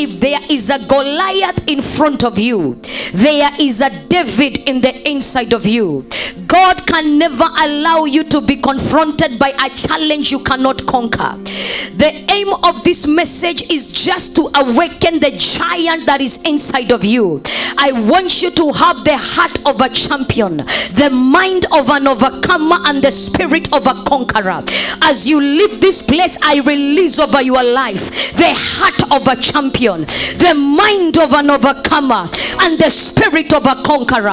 if there is a Goliath in front of you, there is a David in the inside of you. God can never allow you to be confronted by a challenge you cannot conquer. The aim of this message is just to awaken the giant that is inside of you. I want you to have the heart of a champion, the mind of an overcomer, and the spirit of a conqueror. As you leave this place, I release over your life the heart of a champion, the mind of an overcomer, and the spirit of a conqueror.